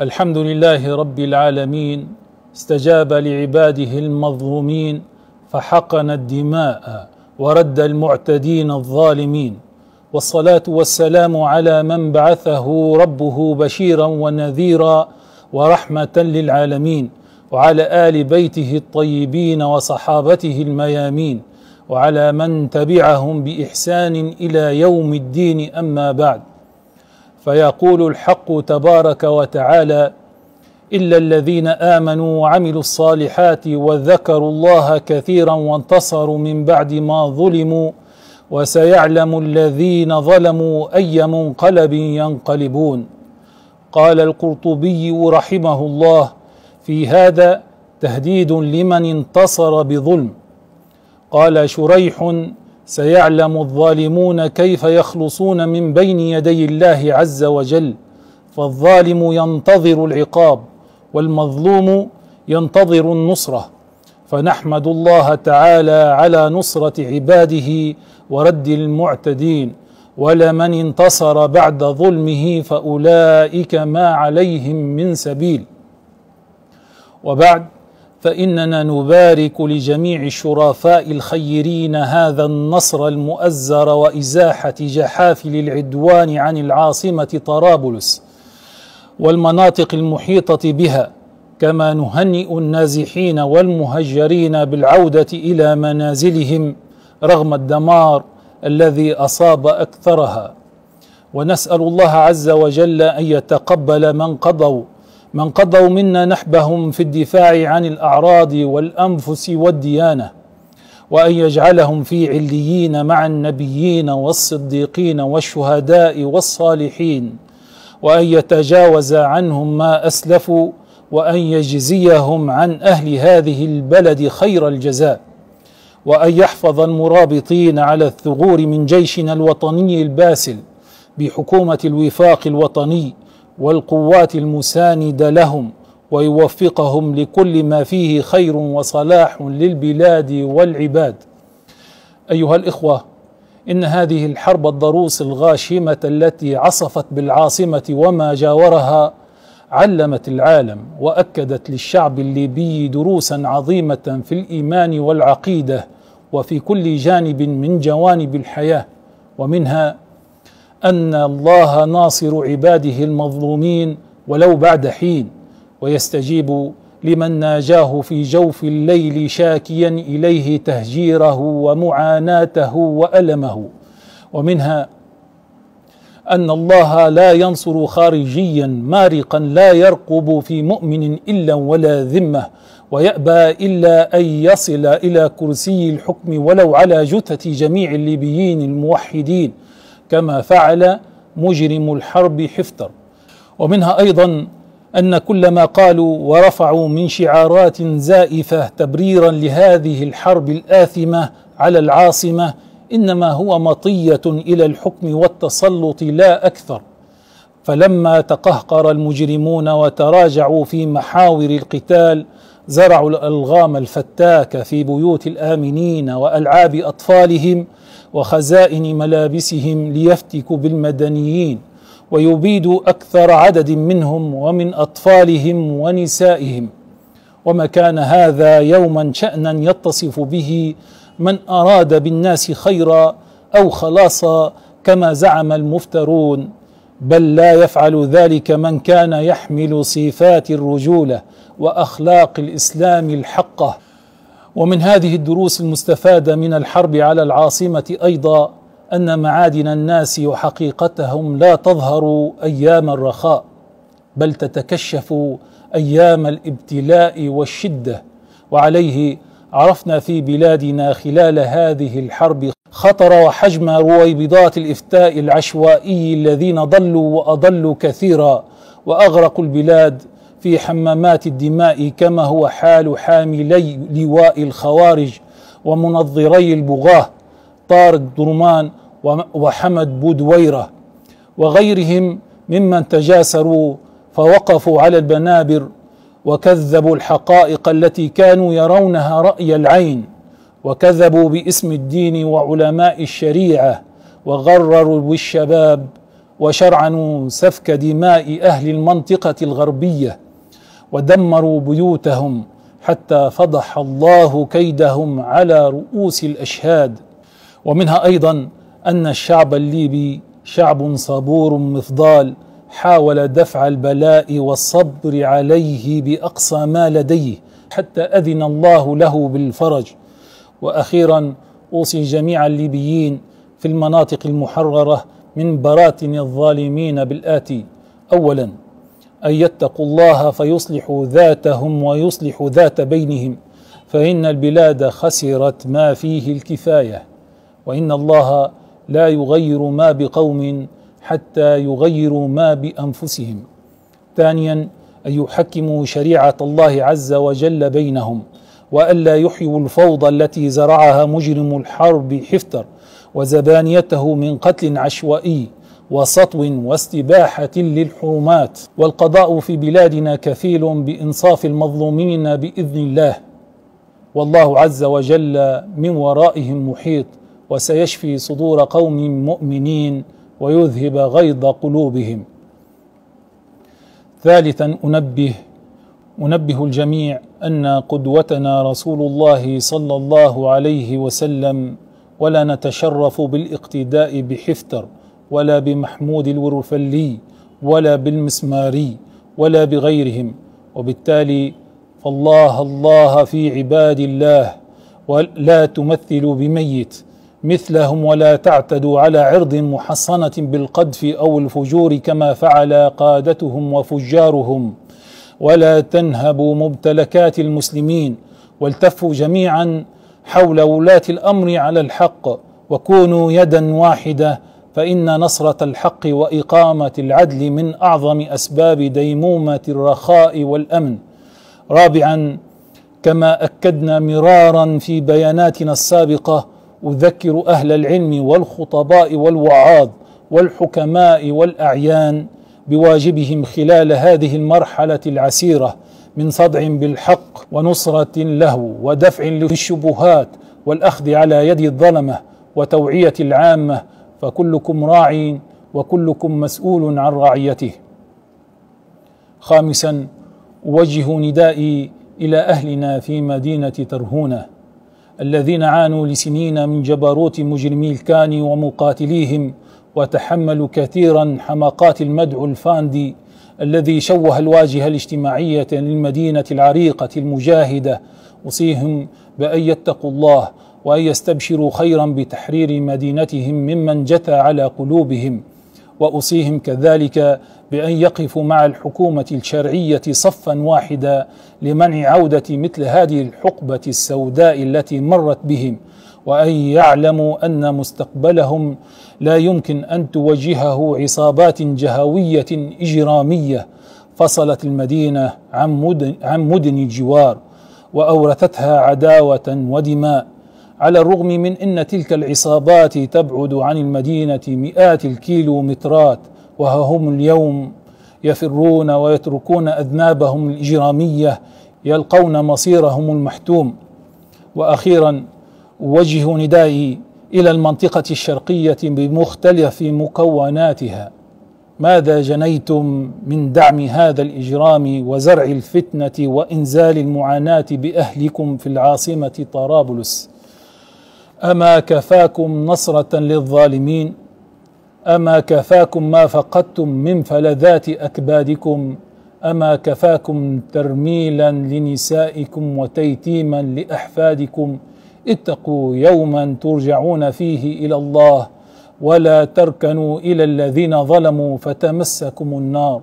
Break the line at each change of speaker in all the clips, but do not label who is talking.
الحمد لله رب العالمين استجاب لعباده المظلومين فحقن الدماء ورد المعتدين الظالمين. والصلاة والسلام على من بعثه ربه بشيرا ونذيرا ورحمة للعالمين. وعلى آل بيته الطيبين وصحابته الميامين. وعلى من تبعهم بإحسان إلى يوم الدين أما بعد. فيقول الحق تبارك وتعالى إلا الذين آمنوا وعملوا الصالحات وذكروا الله كثيرا وانتصروا من بعد ما ظلموا وسيعلم الذين ظلموا أي منقلب ينقلبون. قال القرطبي رحمه الله في هذا تهديد لمن انتصر بظلم. قال شريح سيعلم الظالمون كيف يخلصون من بين يدي الله عز وجل فالظالم ينتظر العقاب والمظلوم ينتظر النصرة. فنحمد الله تعالى على نصرة عباده ورد المعتدين. ولمن انتصر بعد ظلمه فأولئك ما عليهم من سبيل. وبعد فإننا نبارك لجميع الشرفاء الخيرين هذا النصر المؤزر وإزاحة جحافل العدوان عن العاصمة طرابلس والمناطق المحيطة بها كما نهنئ النازحين والمهجرين بالعودة إلى منازلهم رغم الدمار الذي أصاب أكثرها. ونسأل الله عز وجل أن يتقبل من قضوا من قضوا منا نحبهم في الدفاع عن الأعراض والأنفس والديانة وأن يجعلهم في عليين مع النبيين والصديقين والشهداء والصالحين وأن يتجاوز عنهم ما أسلفوا وأن يجزيهم عن أهل هذه البلد خير الجزاء وأن يحفظ المرابطين على الثغور من جيشنا الوطني الباسل بحكومة الوفاق الوطني والقوات المسانده لهم ويوفقهم لكل ما فيه خير وصلاح للبلاد والعباد. أيها الإخوة إن هذه الحرب الضروس الغاشمة التي عصفت بالعاصمة وما جاورها علمت العالم وأكدت للشعب الليبي دروسا عظيمة في الإيمان والعقيدة وفي كل جانب من جوانب الحياة ومنها أن الله ناصر عباده المظلومين ولو بعد حين ويستجيب لمن ناجاه في جوف الليل شاكيا إليه تهجيره ومعاناته وألمه. ومنها أن الله لا ينصر خارجيا مارقا لا يرقب في مؤمن إلا ولا ذمة ويأبى إلا أن يصل إلى كرسي الحكم ولو على جثة جميع الليبيين الموحدين. كما فعل مجرم الحرب حفتر. ومنها أيضا أن كل ما قالوا ورفعوا من شعارات زائفة تبريرا لهذه الحرب الآثمة على العاصمة إنما هو مطية إلى الحكم والتسلط لا أكثر. فلما تقهقر المجرمون وتراجعوا في محاور القتال زرعوا الألغام الفتاكة في بيوت الآمنين وألعاب أطفالهم وخزائن ملابسهم ليفتكوا بالمدنيين ويبيدوا أكثر عدد منهم ومن أطفالهم ونسائهم. وما كان هذا يوما شأنا يتصف به من أراد بالناس خيرا أو خلاصا كما زعم المفترون. بل لا يفعل ذلك من كان يحمل صفات الرجولة وأخلاق الإسلام الحقة. ومن هذه الدروس المستفادة من الحرب على العاصمة أيضا أن معادن الناس وحقيقتهم لا تظهر أيام الرخاء بل تتكشف أيام الابتلاء والشدة. وعليه عرفنا في بلادنا خلال هذه الحرب خطر وحجم رويبضات الإفتاء العشوائي الذين ضلوا وأضلوا كثيرا وأغرقوا البلاد في حمامات الدماء كما هو حال حاملي لواء الخوارج ومنظري البغاة طارق درمان وحمد بودويرة وغيرهم ممن تجاسروا فوقفوا على البنابر وكذبوا الحقائق التي كانوا يرونها رأي العين وكذبوا باسم الدين وعلماء الشريعة وغرروا بالشباب وشرعنوا سفك دماء أهل المنطقة الغربية ودمروا بيوتهم حتى فضح الله كيدهم على رؤوس الأشهاد. ومنها أيضا أن الشعب الليبي شعب صبور مفضال حاول دفع البلاء والصبر عليه بأقصى ما لديه حتى أذن الله له بالفرج. وأخيرا أوصي جميع الليبيين في المناطق المحررة من براثن الظالمين بالآتي. اولا أن يتقوا الله فيصلح ذاتهم ويصلح ذات بينهم فإن البلاد خسرت ما فيه الكفاية وإن الله لا يغير ما بقوم حتى يغيروا ما بأنفسهم. ثانيا أن يحكموا شريعة الله عز وجل بينهم والا يحيوا الفوضى التي زرعها مجرم الحرب حفتر وزبانيته من قتل عشوائي وسطو واستباحة للحرمات. والقضاء في بلادنا كفيل بإنصاف المظلومين بإذن الله. والله عز وجل من ورائهم محيط وسيشفي صدور قوم مؤمنين ويذهب غيظ قلوبهم. ثالثا أنبه أنبه الجميع أن قدوتنا رسول الله صلى الله عليه وسلم ولا نتشرف بالاقتداء بحفتر ولا بمحمود الورفلي ولا بالمسماري ولا بغيرهم. وبالتالي فالله الله في عباد الله ولا تمثلوا بميت مثلهم ولا تعتدوا على عرض محصنة بالقذف أو الفجور كما فعل قادتهم وفجارهم. ولا تنهبوا ممتلكات المسلمين والتفوا جميعا حول ولاة الأمر على الحق وكونوا يدا واحدة فإن نصرة الحق وإقامة العدل من أعظم أسباب ديمومة الرخاء والأمن. رابعا كما أكدنا مرارا في بياناتنا السابقة أذكر أهل العلم والخطباء والوعاظ والحكماء والأعيان بواجبهم خلال هذه المرحلة العسيرة من صدع بالحق ونصرة له ودفع للشبهات والأخذ على يد الظلمة وتوعية العامة فكلكم راع وكلكم مسؤول عن رعيته. خامسا اوجه ندائي إلى أهلنا في مدينة ترهونة الذين عانوا لسنين من جبروت مجرمي الكان ومقاتليهم وتحملوا كثيرا حماقات المدعو الفاندي الذي شوه الواجهة الاجتماعية للمدينة العريقة المجاهدة. أوصيهم بأن يتقوا الله وأن يستبشروا خيرا بتحرير مدينتهم ممن جثى على قلوبهم. وأوصيهم كذلك بأن يقفوا مع الحكومة الشرعية صفا واحدا لمنع عودة مثل هذه الحقبة السوداء التي مرت بهم. وأن يعلموا أن مستقبلهم لا يمكن أن توجهه عصابات جهوية إجرامية. فصلت المدينة عن مدن, عن مدن الجوار وأورثتها عداوة ودماء. على الرغم من إن تلك العصابات تبعد عن المدينة مئات الكيلومترات وها هم اليوم يفرون ويتركون أذنابهم الإجرامية يلقون مصيرهم المحتوم. وأخيرا اوجه ندائي إلى المنطقة الشرقية بمختلف مكوناتها. ماذا جنيتم من دعم هذا الإجرام وزرع الفتنة وإنزال المعاناة بأهلكم في العاصمة طرابلس؟ اما كفاكم نصره للظالمين اما كفاكم ما فقدتم من فلذات اكبادكم اما كفاكم ترميلا لنسائكم وتيتيما لاحفادكم اتقوا يوما ترجعون فيه إلى الله ولا تركنوا إلى الذين ظلموا فتمسكم النار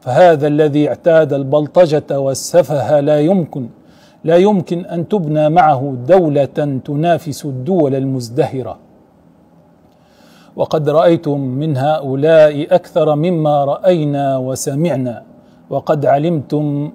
فهذا الذي اعتاد البلطجه والسفه لا يمكن لا يمكن أن تبنى معه دولة تنافس الدول المزدهرة. وقد رأيتم من هؤلاء أكثر مما رأينا وسمعنا. وقد علمتم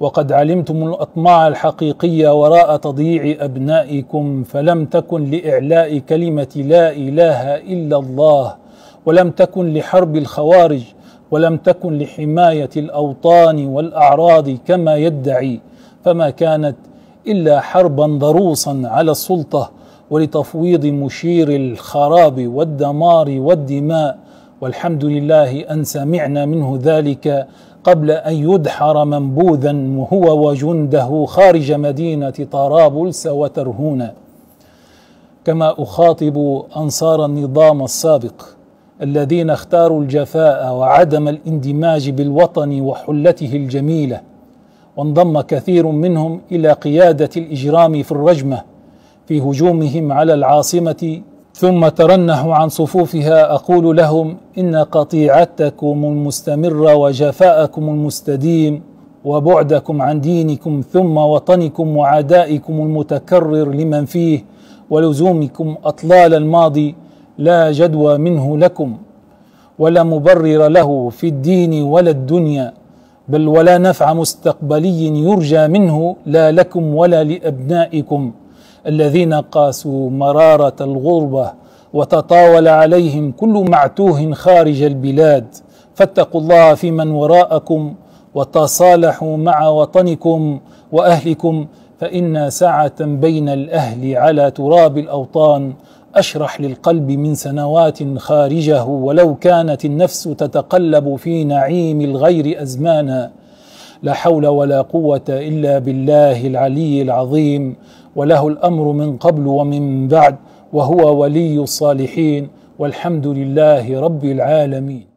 وقد علمتم الأطماع الحقيقية وراء تضييع أبنائكم فلم تكن لإعلاء كلمة لا إله إلا الله ولم تكن لحرب الخوارج ولم تكن لحماية الأوطان والأعراض كما يدعي. فما كانت إلا حربا ضروسا على السلطة ولتفويض مشير الخراب والدمار والدماء. والحمد لله أن سمعنا منه ذلك قبل أن يدحر منبوذا هو وجنده خارج مدينة طرابلس وترهون. كما أخاطب أنصار النظام السابق الذين اختاروا الجفاء وعدم الاندماج بالوطن وحلته الجميلة وانضم كثير منهم إلى قيادة الإجرام في الرجمة في هجومهم على العاصمة ثم ترنحوا عن صفوفها أقول لهم إن قطيعتكم المستمرة وجفاءكم المستديم وبعدكم عن دينكم ثم وطنكم وعدائكم المتكرر لمن فيه ولزومكم أطلال الماضي لا جدوى منه لكم ولا مبرر له في الدين ولا الدنيا بل ولا نفع مستقبلي يرجى منه لا لكم ولا لأبنائكم الذين قاسوا مرارة الغربة وتطاول عليهم كل معتوه خارج البلاد. فاتقوا الله في من وراءكم وتصالحوا مع وطنكم وأهلكم فإن سعه بين الأهل على تراب الأوطان أشرح للقلب من سنوات خارجه ولو كانت النفس تتقلب في نعيم الغير ازمانا لا حول ولا قوة إلا بالله العلي العظيم وله الأمر من قبل ومن بعد وهو ولي الصالحين والحمد لله رب العالمين.